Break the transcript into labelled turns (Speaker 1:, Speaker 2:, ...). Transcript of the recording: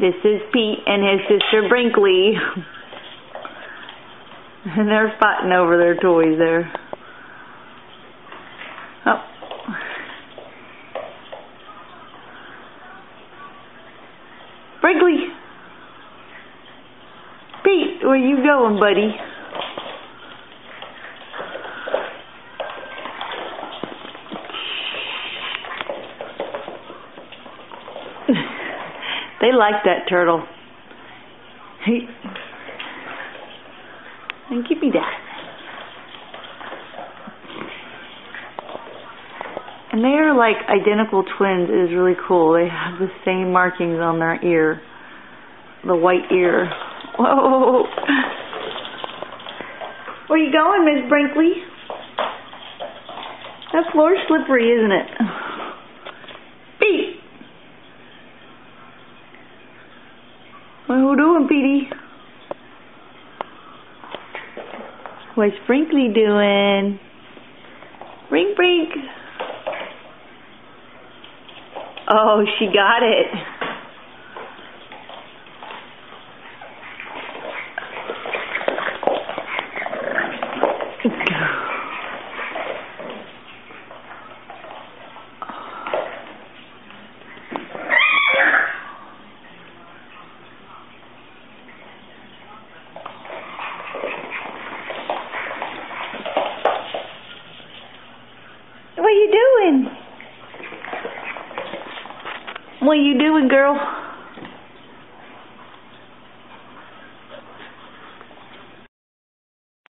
Speaker 1: This is Pete and his sister Brinkley. and they're fighting over their toys there. Oh. Brinkley! Pete, where you going, buddy? They like that turtle. Hey. And give me that. And they are like identical twins. It is really cool. They have the same markings on their ear. The white ear. Whoa. Where you going, Miss Brinkley? That floor's slippery, isn't it? Pete! You doing, Petey? What's Brinkley doing? Brink, brink. Oh, she got it. What are you doing? What are you doing, girl?